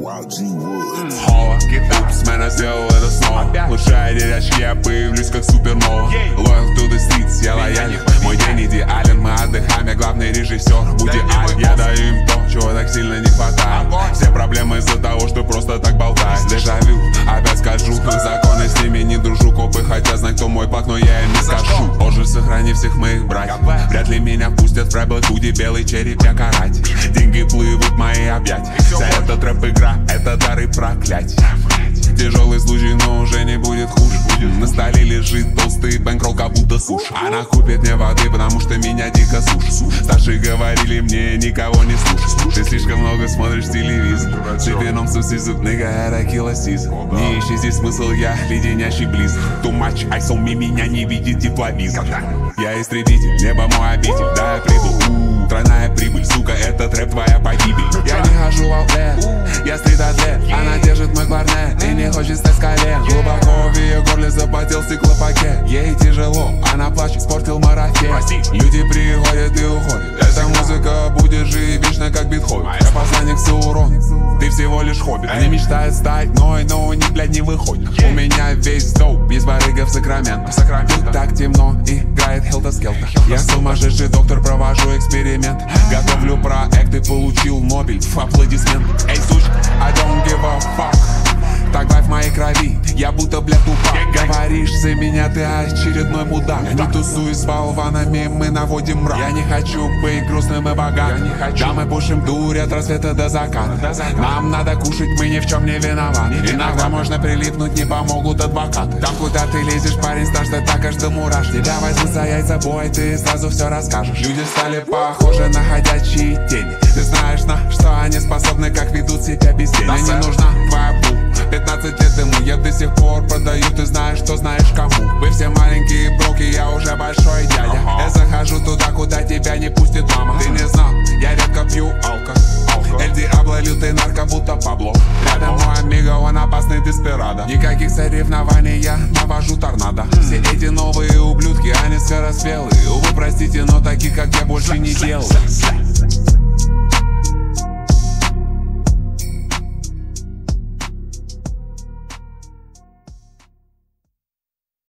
G Wood. Хола, упс, мене сделал это снова Лучшая дерячки, я появлюсь как супернова Loyal to the streets, я лоялен Мой день идеален, мы отдыхаем, я главный режиссер. Буди Аль, я даю им то, чего так сильно не хватает. Все проблемы из-за того, что просто так болтаешь. Дежавю, опять скажу Законы с ними не дружу, копы хотят знать, кто мой пак, но я им всех моих братьев Вряд ли меня пустят в рэп худи, белый череп, я карать. Деньги плывут мои объятия. Вся эта трэп-игра, это дары проклятия Тяжелый случай, но уже не будет хуже. На столе лежит толстый бэнкролл, как будто суш. Она купит мне воды, потому что меня дико сушит. Старшие говорили мне, никого не слушай. Ты слишком много смотришь телевизор. Ты вином сусизу, нигга, это кило сиза Не ищи здесь смысл, я леденящий близ. Too much ice on me, меня не видит тепловизор. Я истребитель, небо мой обитель, да я прибыл Тройная прибыль, сука, это трэп твоя погибель. Я не хожу в аутлет, я стрит-атлет Она держит мой кларнет и не хочет стать с колен. Глубоко ее горле запотел стеклопакет. Ей тяжело, она плачет, спортил марафет. Люди приходят и уходят. Эта музыка будет жить вечно как битховен Я посланник Саурон, ты всего лишь хобби. Они мечтают стать мной, но у них, блядь, не выходит. У меня весь доп, есть барыга в Сакраменто Тут так темно, играет Хелта Скелта. Я сумасшедший доктор, провожу эксперимент. Готовлю проект и получил Нобель Аплодисмент. Эй, сучка, I don't give a fuck так в моей крови, я будто, бля, тупак. Говоришь за меня, ты очередной мудак. Я не тусуюсь с болванами, мы наводим мрак. Я не хочу быть грустным и богатым. Да, мы пушим дурь от рассвета до заката. Нам надо кушать, мы ни в чем не виноваты. Иногда можно прилипнуть, не помогут адвокаты. Там, куда ты лезешь, парень, страшно так аж до мураш. Тебя возьмут за яйца бой, ты сразу все расскажешь. Люди стали похожи на ходячие тени. Ты знаешь, на что они способны, как ведут себя без Мне не нужна сих пор продаю Ты знаешь, что знаешь кому. Вы все маленькие броки, я уже большой дядя. Я захожу туда, куда тебя не пустит мама. Ты не знал, я редко пью алко Эль Диабло, лютый нарко, будто Пабло. Рядом мой амиго, он опасный деспирадо Никаких соревнований, я навожу торнадо. Все эти новые ублюдки, они скороспелые Увы, простите, но таких, как я, больше не делаю